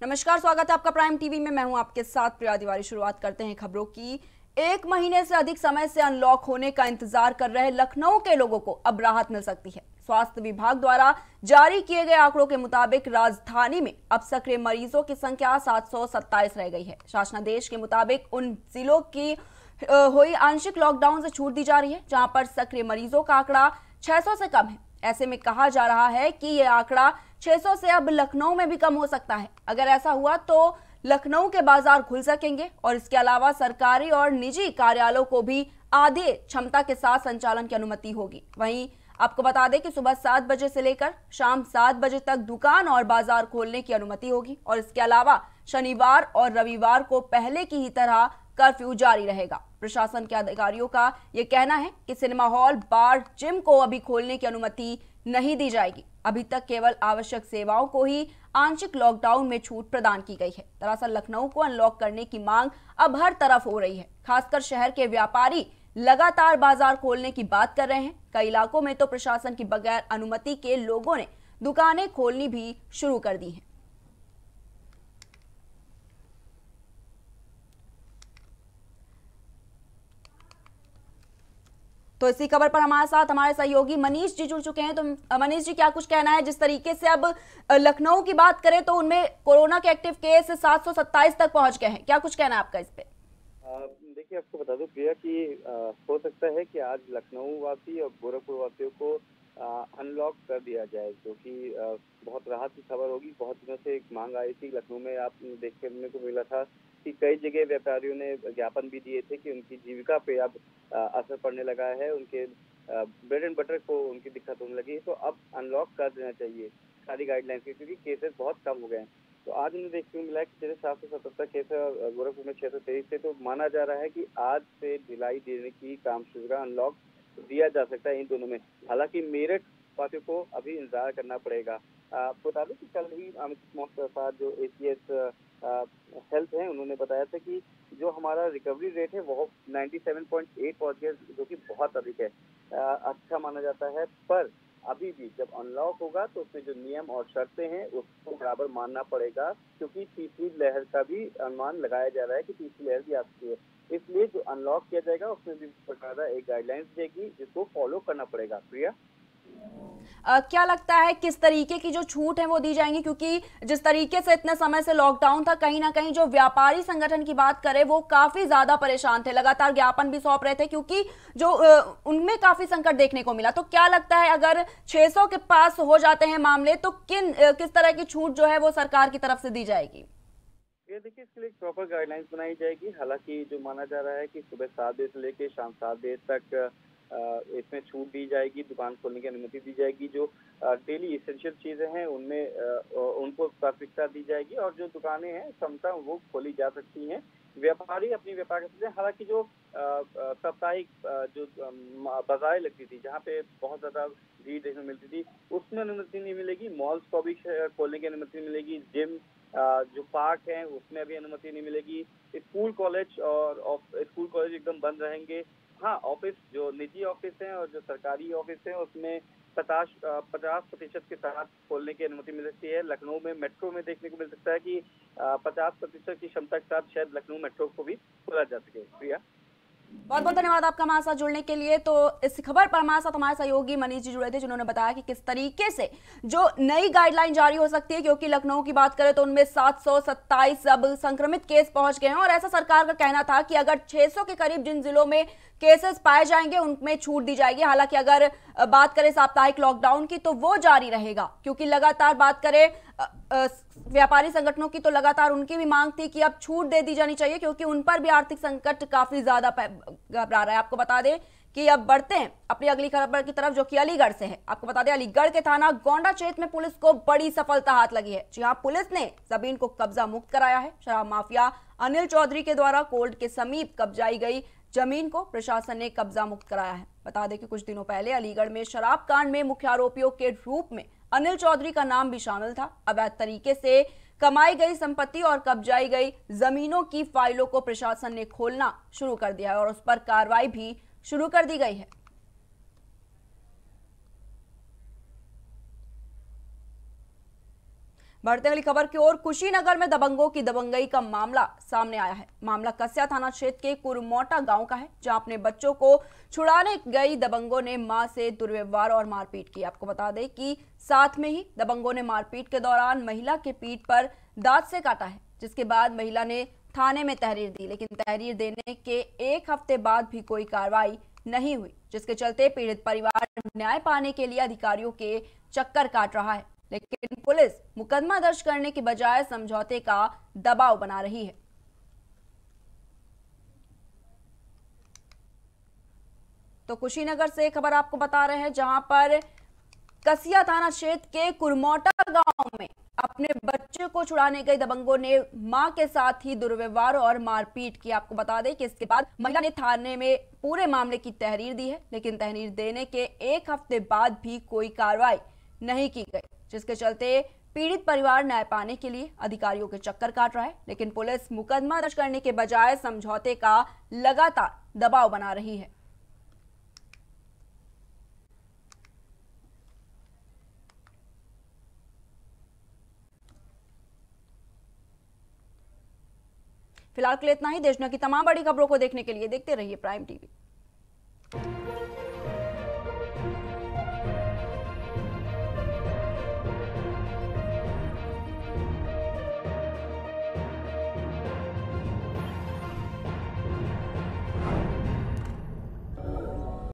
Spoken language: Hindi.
नमस्कार, स्वागत है आपका प्राइम टीवी में। मैं हूँ आपके साथ प्रिया तिवारी। शुरुआत करते हैं खबरों की। एक महीने से अधिक समय से अनलॉक होने का इंतज़ार कर रहे लखनऊ के लोगों को अब राहत मिल सकती है। स्वास्थ्य विभाग द्वारा जारी किए गए आंकड़ों के मुताबिक राजधानी में अब सक्रिय मरीजों की संख्या सात सौ सत्ताईस रह गई है। शासनादेश के मुताबिक उन जिलों की हुई आंशिक लॉकडाउन से छूट दी जा रही है, जहाँ पर सक्रिय मरीजों का आंकड़ा 600 से कम है। ऐसे में कहा जा रहा है कि यह आंकड़ा 600 से अब लखनऊ में भी कम हो सकता है। अगर ऐसा हुआ तो लखनऊ के बाज़ार खुल सकेंगे और इसके अलावा सरकारी और निजी कार्यालयों को भी आधे क्षमता के साथ संचालन की अनुमति होगी। वहीं आपको बता दें कि सुबह सात बजे से लेकर शाम सात बजे तक दुकान और बाज़ार खोलने की अनुमति होगी और इसके अलावा शनिवार और रविवार को पहले की ही तरह कर्फ्यू जारी रहेगा। प्रशासन के अधिकारियों का यह कहना है कि सिनेमा हॉल, बार, जिम को अभी खोलने की अनुमति नहीं दी जाएगी। अभी तक केवल आवश्यक सेवाओं को ही आंशिक लॉकडाउन में छूट प्रदान की गई है। दरअसल लखनऊ को अनलॉक करने की मांग अब हर तरफ़ हो रही है। खासकर शहर के व्यापारी लगातार बाज़ार खोलने की बात कर रहे हैं। कई इलाकों में तो प्रशासन की बगैर अनुमति के लोगों ने दुकानें खोलनी भी शुरू कर दी हैं। तो इसी खबर पर हमारे साथ हमारे सहयोगी मनीष जी जुड़ चुके हैं। तो मनीष जी, क्या कुछ कहना है? जिस तरीके से अब लखनऊ की बात करें तो उनमें कोरोना के एक्टिव केस 727 तक पहुँच गए हैं। क्या कुछ कहना है आपका इस पे? देखिए, आपको बता दूँ, प्रिया, कि हो सकता है कि आज लखनऊ वासी और गोरखपुर वासियों को अनलॉक कर दिया जाए, जो कि बहुत राहत की खबर होगी। बहुत दिनों से एक मांग आई थी लखनऊ में, आप देखने को मिला था कि कई जगह व्यापारियों ने ज्ञापन भी दिए थे कि उनकी जीविका पे अब असर पड़ने लगा है, उनके ब्रेड एंड बटर को उनकी दिक्कत होने लगी तो अब अनलॉक कर देना चाहिए सारी गाइडलाइंस की, क्योंकि केसेस बहुत कम हो गए हैं। तो आज उन्हें देखने को मिला कि जैसे सात सौ सतहत्तर केस गोरखपुर में छह सौ तेईस थे। तो माना जा रहा है कि आज से ढिलाई देने की काम शुरू का अनलॉक दिया जा सकता है इन दोनों में। हालाँकि मेरठ वासियों को अभी इंतज़ार करना पड़ेगा। आपको बता दें कि कल ही अमित मोहन प्रसाद जो ए सी एस हेल्थ है उन्होंने बताया था कि जो हमारा रिकवरी रेट है वो 97.8 पहुँच गया जो कि बहुत अधिक है। आ, अच्छा माना जाता है पर अभी भी जब अनलॉक होगा तो उसमें जो नियम और शर्तें हैं उसको बराबर मानना पड़ेगा क्योंकि तीसरी लहर का भी अनुमान लगाया जा रहा है कि तीसरी लहर भी आ सकती है। इसलिए जो अनलॉक किया जाएगा उसमें भी सरकार एक गाइडलाइंस देगी जिसको फॉलो करना पड़ेगा। प्रिया? आ, क्या लगता है किस तरीके की जो छूट है वो दी जाएँगी? क्योंकि जिस तरीके से इतने समय से लॉकडाउन था कहीं ना कहीं जो व्यापारी संगठन की बात करें वो काफ़ी ज़्यादा परेशान थे। लगातार ज्ञापन भी सौंप रहे थे क्योंकि जो उनमें काफ़ी संकट देखने को मिला। तो क्या लगता है अगर 600 के पास हो जाते हैं मामले तो किन किस तरह की छूट जो है वो सरकार की तरफ़ से दी जाएगी? ये देखिए इसके लिए प्रॉपर गाइडलाइंस बनाई जाएगी। हालाँकि जो माना जा रहा है कि सुबह सात बजे से लेकर शाम सात बजे तक इसमें छूट दी जाएगी, दुकान खोलने की अनुमति दी जाएगी, जो डेली इसेंशियल चीज़ें हैं, उनमें उनको प्राथमिकता दी जाएगी और जो दुकानें हैं, क्षमता वो खोली जा सकती हैं। व्यापारी अपनी व्यापार कर सकते हैं, हालाँकि जो साप्ताहिक जो बाजारें लगती थी, जहाँ पे बहुत ज़्यादा भीड़ देखने मिलती थी, उसमें अनुमति नहीं मिलेगी मॉल्स को भी खोलने की अनुमति मिलेगी जिम जो पार्क हैं, उसमें भी अनुमति नहीं मिलेगी, स्कूल कॉलेज और स्कूल कॉलेज एकदम बंद रहेंगे हाँ ऑफ़िस जो निजी ऑफ़िस है और जो सरकारी ऑफ़िस है, उसमें पचास पचास प्रतिशत के साथ खोलने की अनुमति मिल सकती है। लखनऊ में मेट्रो में देखने को मिल सकता है कि पचास प्रतिशत की क्षमता के साथ शायद लखनऊ मेट्रो को भी खोला जा सके। प्रिया? बहुत बहुत धन्यवाद आपका हमारे साथ जुड़ने के लिए। तो इस खबर पर हमारे साथ हमारे सहयोगी मनीष जी जुड़े थे, जिन्होंने बताया कि किस तरीके से जो नई गाइडलाइन जारी हो सकती है, क्योंकि लखनऊ की बात करें तो उनमें सात सौ सत्ताईस अब संक्रमित केस पहुँच गए हैं। और ऐसा सरकार का कहना था कि अगर 600 के करीब जिन जिलों में केसेस पाए जाएँगे, उनमें छूट दी जाएगी। हालाँकि अगर बात करें साप्ताहिक लॉकडाउन की तो वो जारी रहेगा, क्योंकि लगातार बात करें व्यापारी संगठनों की तो लगातार उनकी भी मांग थी कि अब छूट दे दी जानी चाहिए, क्योंकि उन पर भी आर्थिक संकट काफ़ी ज़्यादा घबरा रहा है। आपको बता दें कि अब बढ़ते हैं अपनी अगली खबर की तरफ़, जो कि अलीगढ़ से है। आपको बता दें, अलीगढ़ के थाना गोंडा क्षेत्र में पुलिस को बड़ी सफलता हाथ लगी है। जी हाँ पुलिस ने ज़मीन को कब्जा मुक्त कराया है। शराब माफिया अनिल चौधरी के द्वारा कोर्ट के समीप कब्जाई गई ज़मीन को प्रशासन ने कब्जा मुक्त कराया है। बता दें कि कुछ दिनों पहले अलीगढ़ में शराब कांड में मुख्य आरोपियों के रूप में अनिल चौधरी का नाम भी शामिल था। अवैध तरीके से कमाई गई संपत्ति और कब्जाई गई जमीनों की फाइलों को प्रशासन ने खोलना शुरू कर दिया है और उस पर कार्रवाई भी शुरू कर दी गई है। बढ़ते अगली खबर की ओर, कुशीनगर में दबंगों की दबंगई का मामला सामने आया है। मामला कस्या थाना क्षेत्र के कुरमोटा गाँव का है, जहाँ अपने बच्चों को छुड़ाने गई दबंगों ने माँ से दुर्व्यवहार और मारपीट की। आपको बता दें कि साथ में ही दबंगों ने मारपीट के दौरान महिला के पीठ पर दांत से काटा है, जिसके बाद महिला ने थाने में तहरीर दी, लेकिन तहरीर देने के एक हफ़्ते बाद भी कोई कार्रवाई नहीं हुई, जिसके चलते पीड़ित परिवार न्याय पाने के लिए अधिकारियों के चक्कर काट रहा है। लेकिन पुलिस मुकदमा दर्ज करने की बजाय समझौते का दबाव बना रही है। तो कुशीनगर से खबर आपको बता रहे हैं, जहाँ पर कसिया थाना क्षेत्र के कुरमोटा गाँव में अपने बच्चे को छुड़ाने गए दबंगों ने माँ के साथ ही दुर्व्यवहार और मारपीट की। आपको बता दें कि इसके बाद महिला ने थाने में पूरे मामले की तहरीर दी है, लेकिन तहरीर देने के एक हफ़्ते बाद भी कोई कार्रवाई नहीं की गई। जिसके चलते पीड़ित परिवार न्याय पाने के लिए अधिकारियों के चक्कर काट रहा है, लेकिन पुलिस मुकदमा दर्ज करने के बजाय समझौते का लगातार दबाव बना रही है। फ़िलहाल के लिए इतना ही। देश की तमाम बड़ी खबरों को देखने के लिए देखते रहिए प्राइम टीवी।